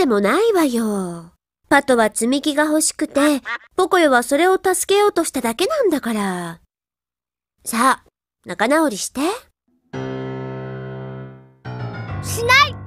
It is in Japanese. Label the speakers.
Speaker 1: でもないわよ。パトは積み木が欲しくて、ポコヨはそれを助けようとしただけなんだから。さあ、仲直りして。しない